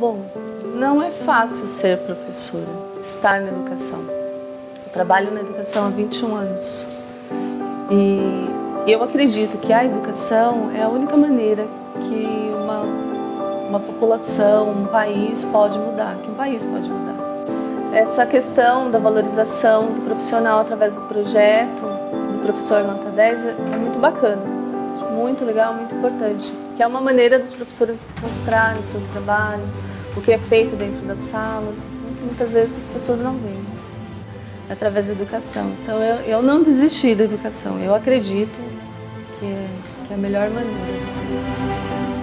Bom, não é fácil ser professora, estar na educação. Eu trabalho na educação há 21 anos. E eu acredito que a educação é a única maneira que uma, uma população, um país pode mudar, que um país pode mudar. Essa questão da valorização do profissional através do projeto do professor Nota 10 é muito bacana muito legal, muito importante, que é uma maneira dos professores mostrarem os seus trabalhos, o que é feito dentro das salas. Muitas vezes as pessoas não veem, através da educação. Então eu, eu não desisti da educação, eu acredito que é, que é a melhor maneira.